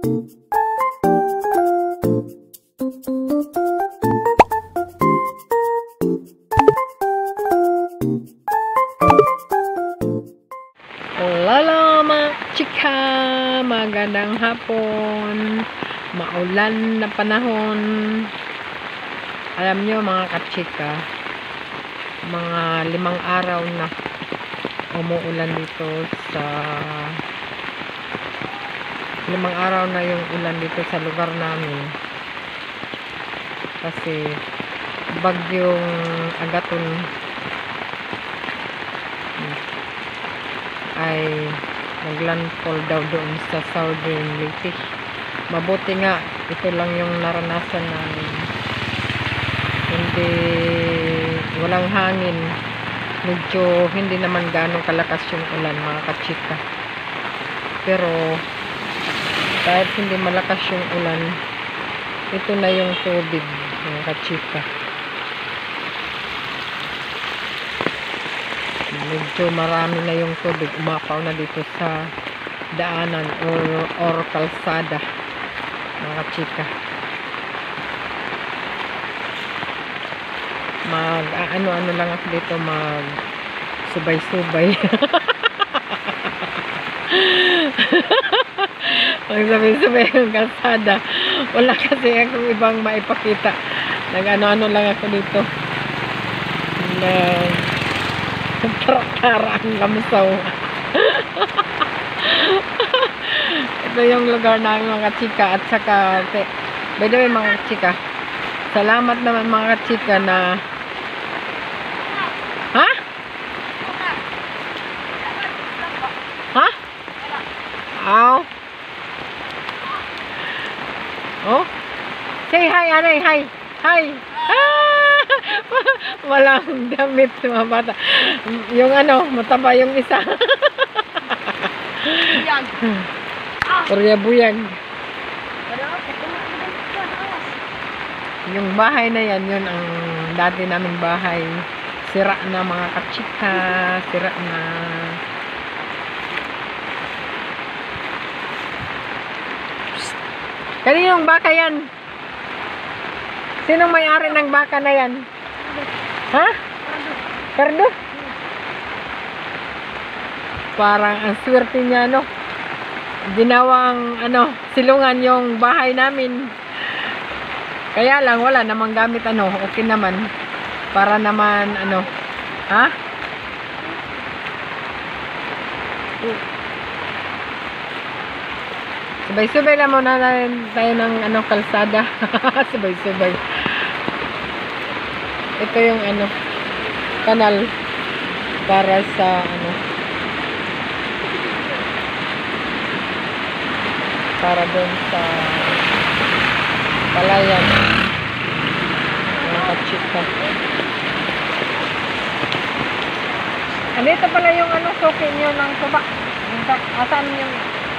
Lalo mga chika, magandang hapon, maulan na panahon. Alam nyo mga kachika, mga limang araw na umuulan dito sa limang araw na yung ulan dito sa lugar namin. Kasi bagyong agaton ay naglandfall daw doon sa Southern Leyte. Mabuti nga, ito lang yung naranasan namin. Hindi, walang hangin. Medyo hindi naman ganong kalakas yung ulan, mga kachika. Pero, kahit hindi malakas yung ulan, ito na yung tubig, mga kachika. medyo marami na yung tubig. Umapaw na dito sa daanan or, or kalsada mga chika mag ano-ano lang ako dito mag subay-subay mag subay-subay yung kalsada wala kasi akong ibang maipakita nag ano-ano lang ako dito nag Tara ang kamsaw. Ito yung lugar namin mga chika at saka by the way mga chika salamat naman mga chika na ha? ha? Aw oh say hi anay hi. Hi. Ah! walang damit mga bata. Yung ano mataba yung isa. Yan. Orya buyag. Yung bahay na yan yun ang dati naming bahay. Sira na mga kachika sira na. Kaninong baka yan sinong may-ari ng baka na yan? Ha? Cardo? parang ang swerte niya no? Ginawang ano silungan yung bahay namin. Kaya lang wala namang gamit ano okay naman. Para naman ano ha sabay-sabay lang muna na tayo ng ano kalsada. Sabay-sabay. Ito yung ano kanal para sa ano para doon sa palayan. Mga kachika andito pala yung ano suki nyo ng tuba. Asaan yung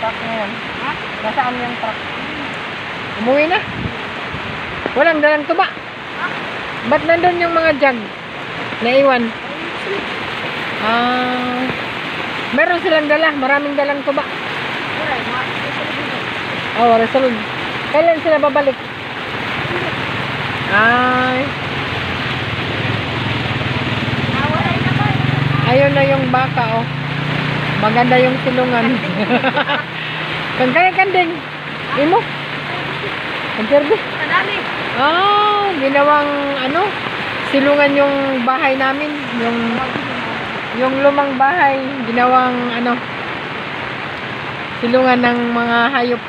truck ngayon ha? nasaan yung truck umuwi na walang dalang tuba ba't nandun yung mga jug naiwan ah meron silang dala maraming dalang tuba Oh, resolve. Kailan sila babalik? Ay. Ayun na yung baka, oh. Maganda yung silungan. Kang kaya kanding. Imo. Ang serbi. Madami. Oh, ginawang ano? Silungan yung bahay namin, yung yung lumang bahay, ginawang ano? Silungan ng mga hayop.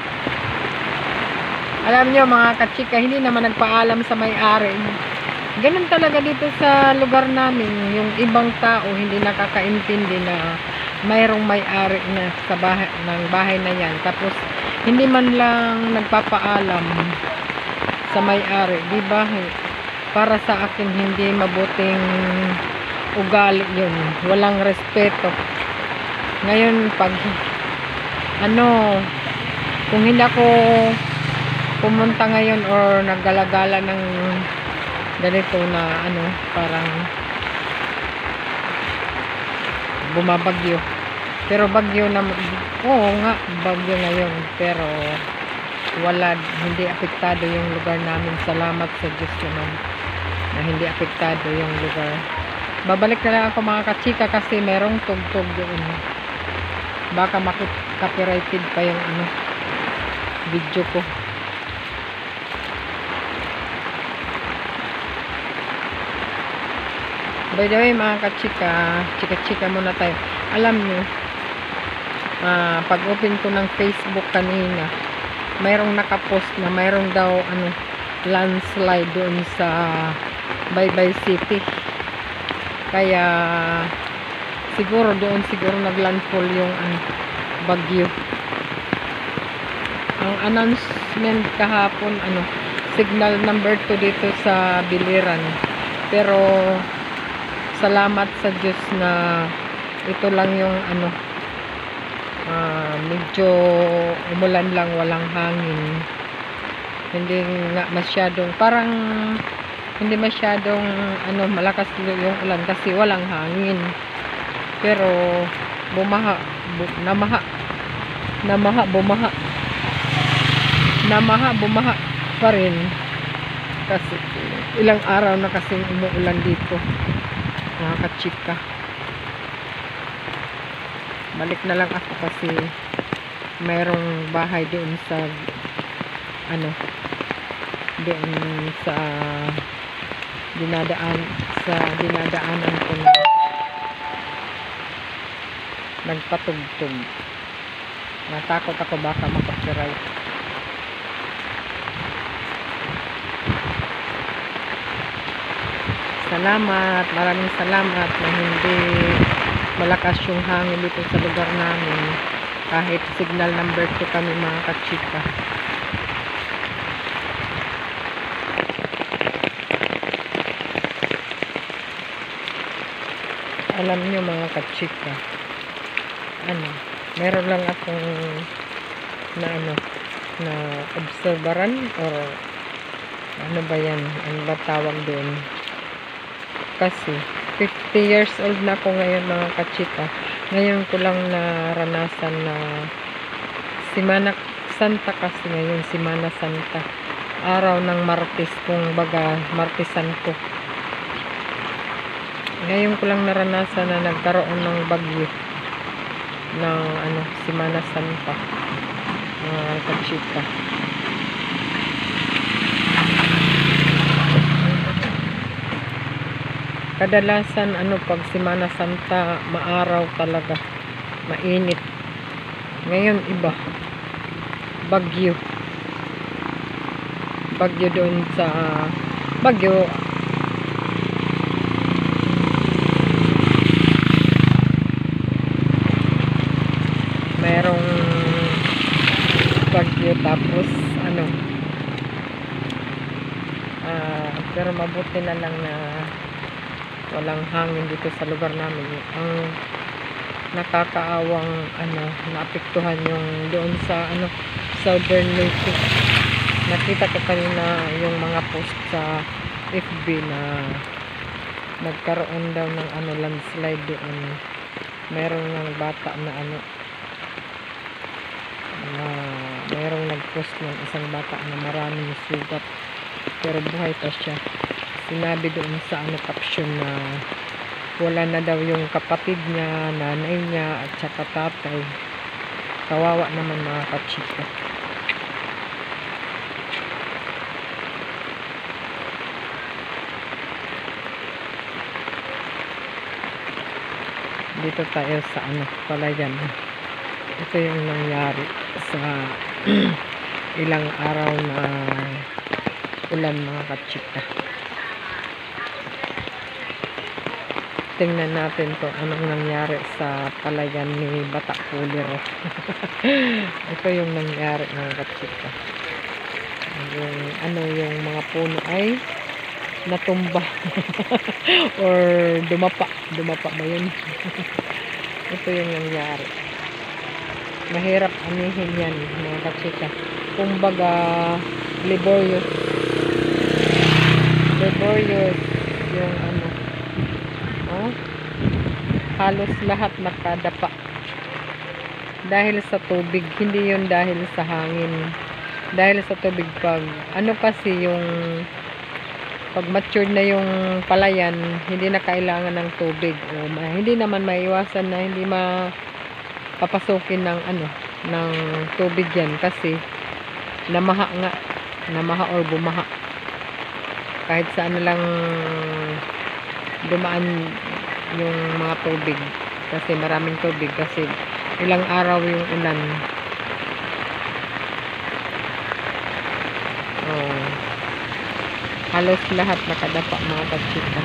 Alam nyo mga kachika, hindi naman nagpaalam sa may-ari. Ganun talaga dito sa lugar namin, yung ibang tao hindi nakakaintindi na mayroong may-ari na sa bahay, ng bahay na yan. Tapos, hindi man lang nagpapaalam sa may-ari, di ba? Para sa akin, hindi mabuting ugali yun. Walang respeto. Ngayon, pag ano, kung hindi ako pumunta ngayon or naggalagala ng ganito na ano parang bumabagyo pero bagyo na oo nga bagyo ngayon pero wala, hindi apektado yung lugar namin. Salamat sa Diyos naman na hindi apektado yung lugar. Babalik na lang ako mga kachika kasi merong tugtog doon. Baka makit-copyrighted pa yung ano, video ko. By the way, mga kachika, chika-chika muna tayo. Alam nyo, ah, pag-open ko ng Facebook kanina, mayroong nakapost na mayroong daw ano, landslide doon sa Baybay City. Kaya, siguro doon siguro naglandfall yung ano, bagyo. Ang announcement kahapon, ano, signal number 2 dito sa Biliran. Pero, salamat sa Diyos na ito lang yung ano ah, medyo umulan lang walang hangin. Hindi nga masyadong parang hindi masyadong ano malakas yung ulan kasi walang hangin. Pero bumaha bu, namaha namaha bumaha namaha bumaha pa rin. Kasi ilang araw na kasing umuulan dito mga kachika. Balik na lang ako kasi mayroong bahay doon sa ano doon sa dinadaan sa dinadaanan ko na nagpatugtog. Natakot ako baka makapiright salamat. Maraming salamat na hindi malakas yung hangin dito sa lugar namin. Kahit signal number 2 kami mga kachika. Alam nyo mga kachika ano meron lang akong na ano na observeran or ano ba yan? Ano ba tawag doon kasi 50 years old na ako ngayon mga kachika. Ngayon ko lang naranasan na Simana Santa kasi ngayon Simana Santa. Araw ng Martes kung baga Martesan ko. Ngayon ko lang naranasan na nagkaroon ng bagyo ng ano Simana Santa. Mga kachika. Kadalasan ano pag Semana Santa maaraw talaga. Mainit. Ngayon iba. Bagyo. Bagyo doon sa bagyo. Merong bagyo tapos ano ah pero mabuti na lang na walang hangin dito sa lugar namin. Ang nakakaawang ano naapektuhan yung doon sa ano southern lake nakita ko kanina yung mga post sa FB na nagkaroon daw ng ano landslide doon. Meron ng bata na ano na merong nag-post ng isang bata na maraming sugat. Pero buhay pa siya sinabi doon sa ano caption na wala na daw yung kapatid niya, nanay niya at saka tatay. Kawawa naman mga kachika. Dito tayo sa ano palayan. Ito yung nangyari sa ilang araw na ulan mga kachika tingnan natin to anong nangyari sa palayan ni Bata Puliro. Ito yung nangyari mga kachika yung ano yung mga puno ay natumba. Or dumapa. Dumapa ba yun? Ito yung nangyari. Mahirap anihin yan mga kachika kumbaga laborious. Laborious yung halos lahat nakadapa. Dahil sa tubig hindi yun dahil sa hangin. Dahil sa tubig pag ano kasi yung pag matured na yung palayan hindi na kailangan ng tubig. O hindi naman maiwasan na hindi ma papasukin ng ano ng tubig yan kasi namaha nga namaha or bumaha. Kahit saan lang dumaan yung mga tubig. Kasi maraming tubig kasi ilang araw yung ulan. Oh. Halos lahat nakadapa mga kachika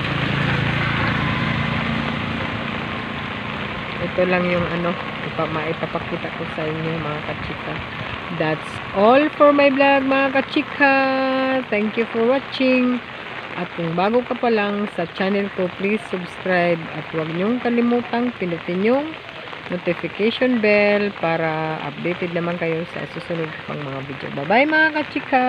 ito lang yung ano ipa, maipapakita ko sa inyo mga kachika. That's all for my vlog mga kachika. Thank you for watching at kung bago ka pa lang sa channel ko please subscribe at huwag niyong kalimutang pinutin yung notification bell para updated naman kayo sa susunod pang mga video. Bye bye mga kachika